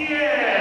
Yeah!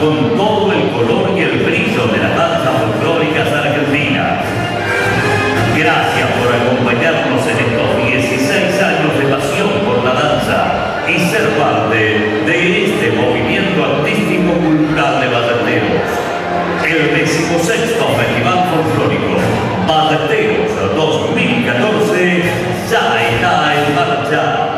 Con todo el color y el brillo de las danzas folclóricas argentinas. Gracias por acompañarnos en estos 16 años de pasión por la danza y ser parte de este movimiento artístico-cultural de Bateteros. El decimosexto Festival Folclórico Bateteros 2014 ya está en marcha.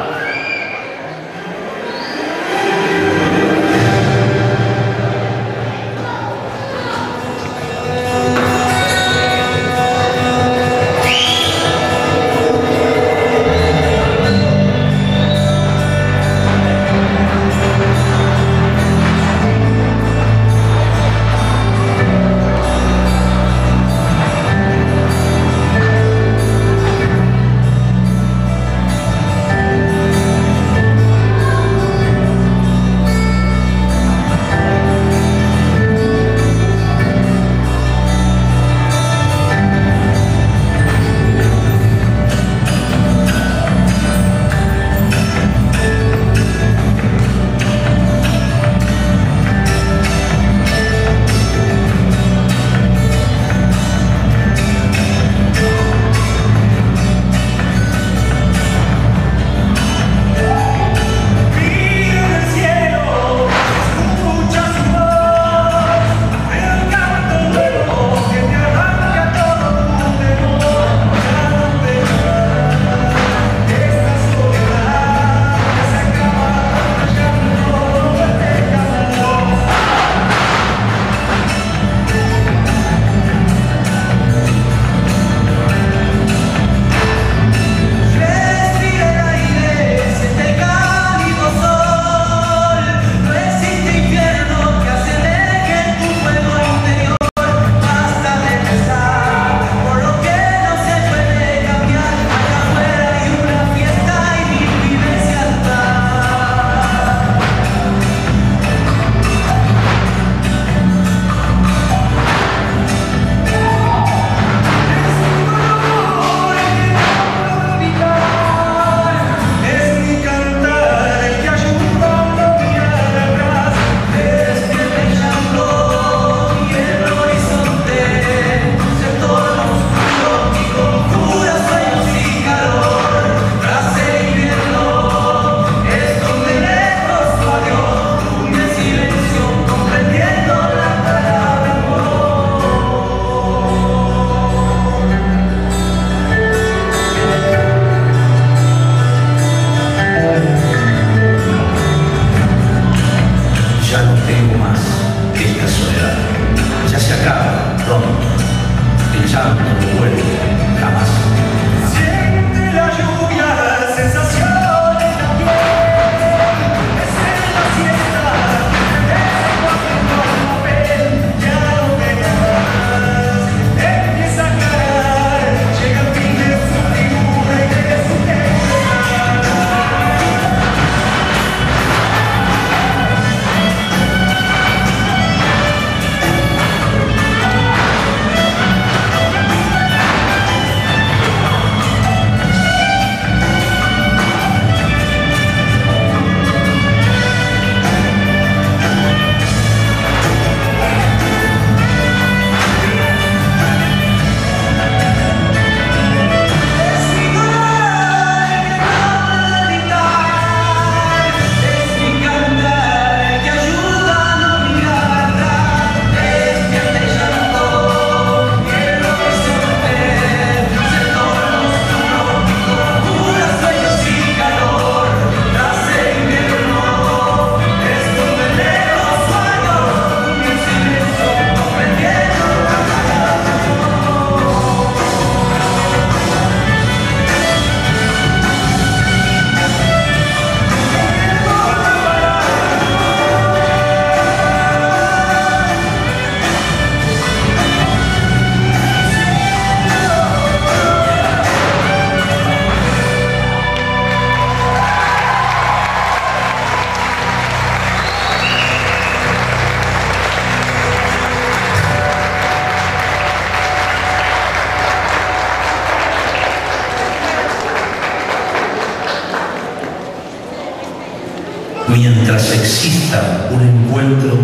mientras exista un encuentro,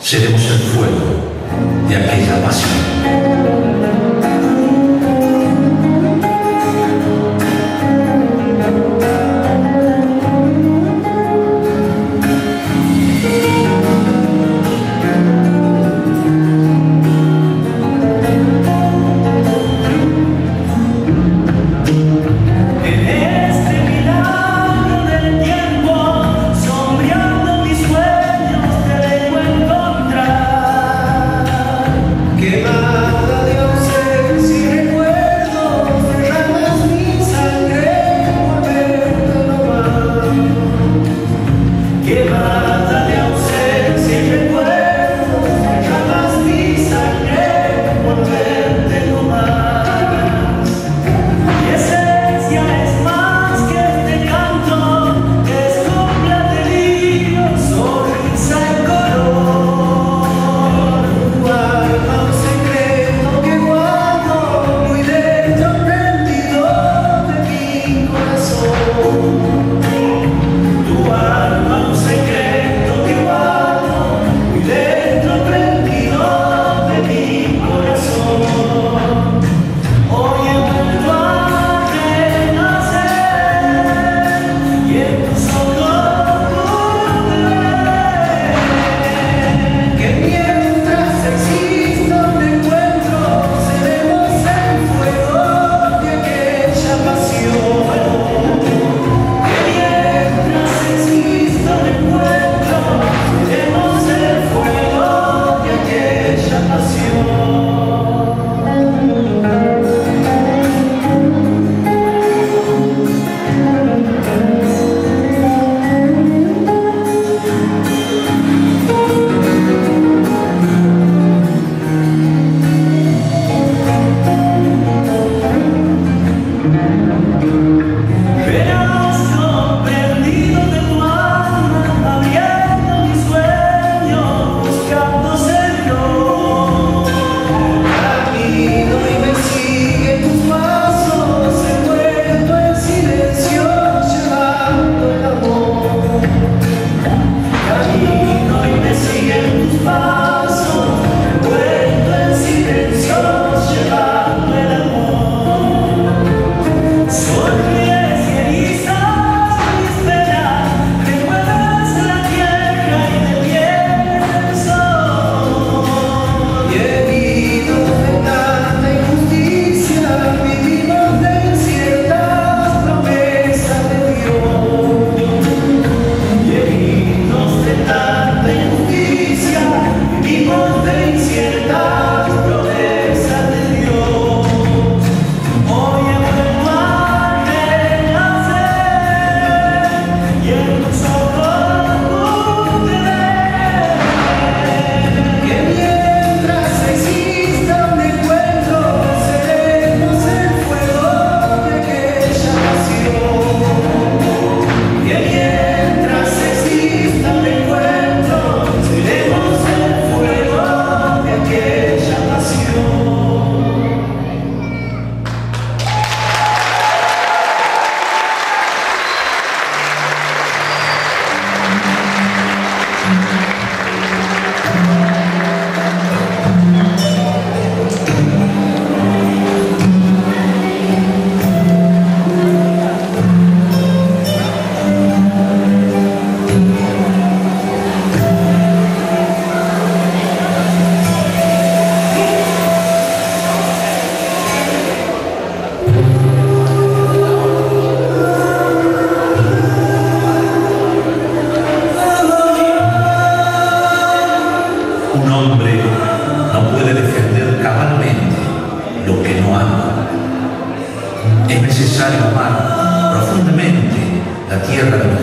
seremos el fuego de aquella pasión.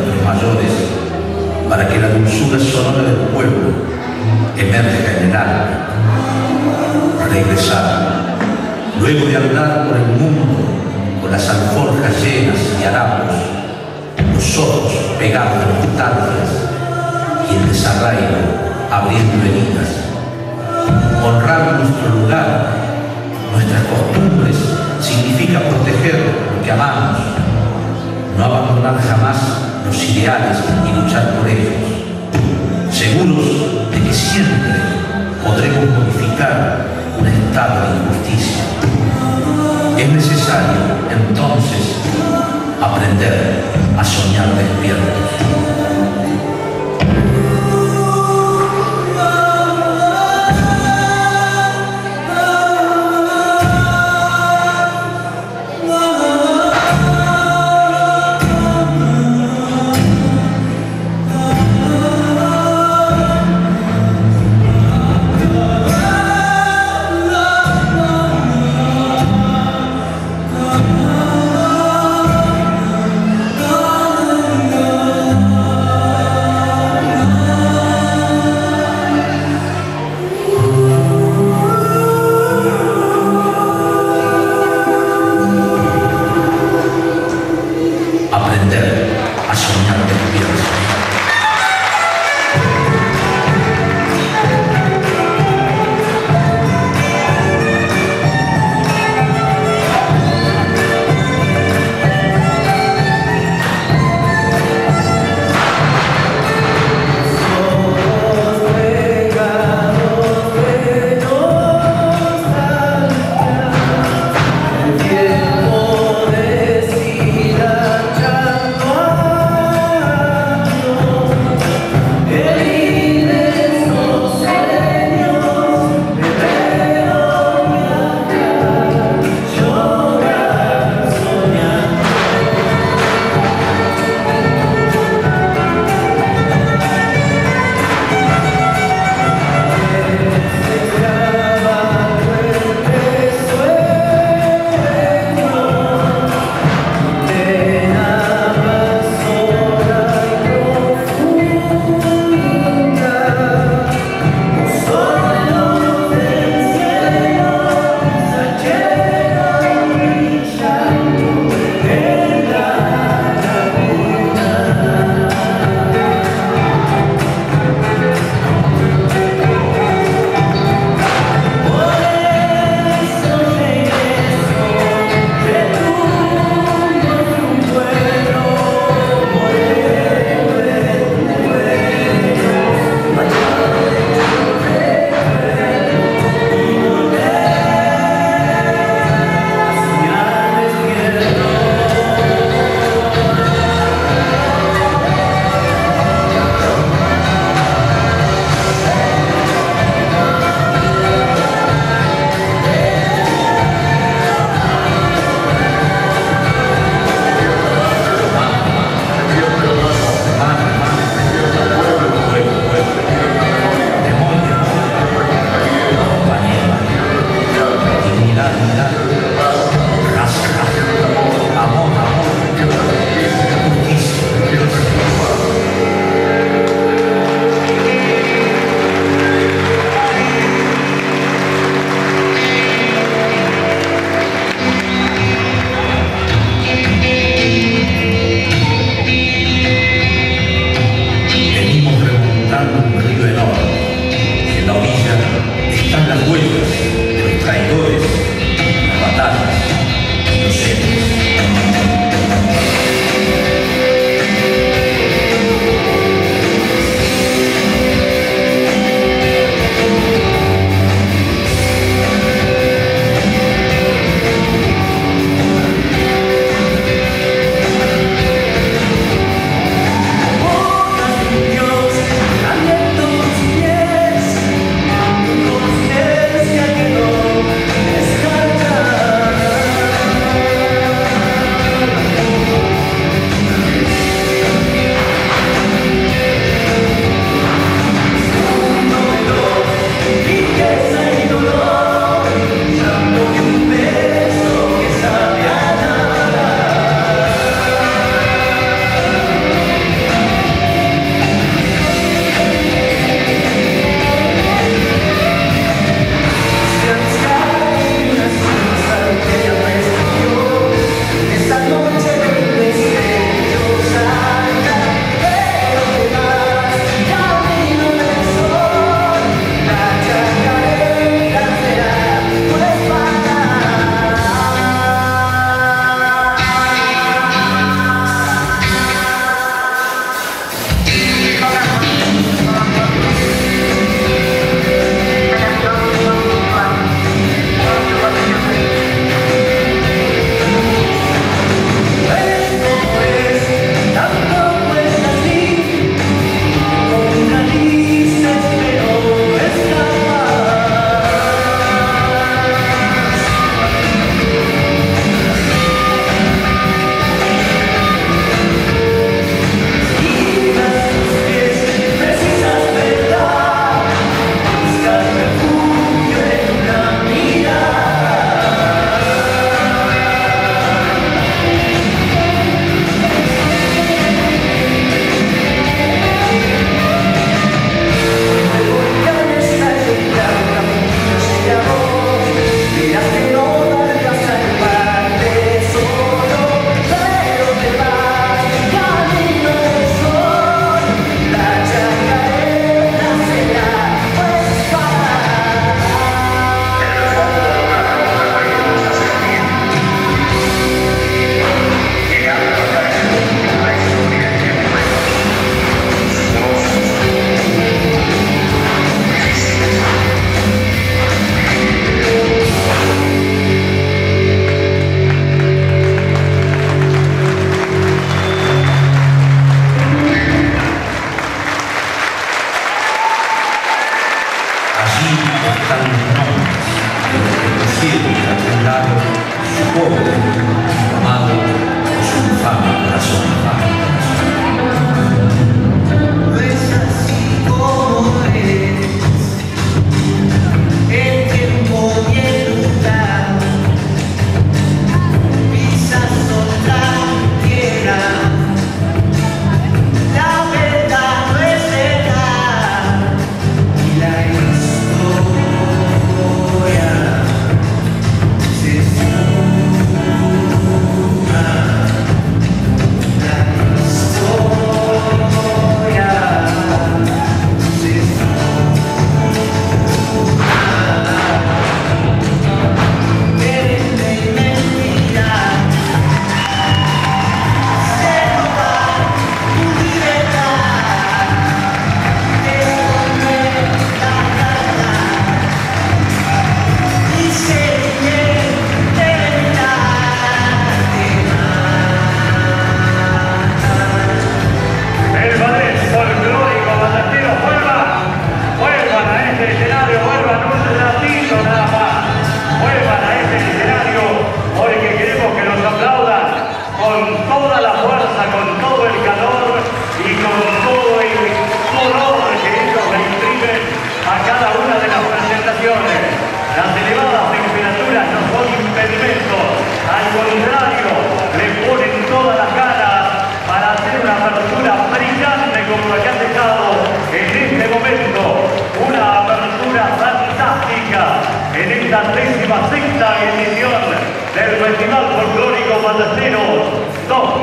los mayores para que la dulzura sonora del pueblo emerja en el alma. Regresar, luego de andar por el mundo con las alforjas llenas y harapos, los ojos pegados a las y el desarraigo abriendo heridas. Honrar nuestro lugar, nuestras costumbres, significa proteger lo que amamos, no abandonar jamás los ideales y luchar por ellos, seguros de que siempre podremos modificar un estado de injusticia. Es necesario entonces aprender a soñar despiertos.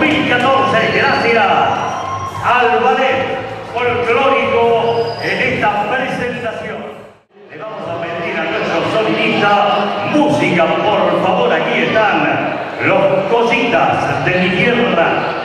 2014. Gracias al ballet folclórico en esta presentación. Le vamos a pedir a nuestro sonidista música, por favor, aquí están los cositas de mi tierra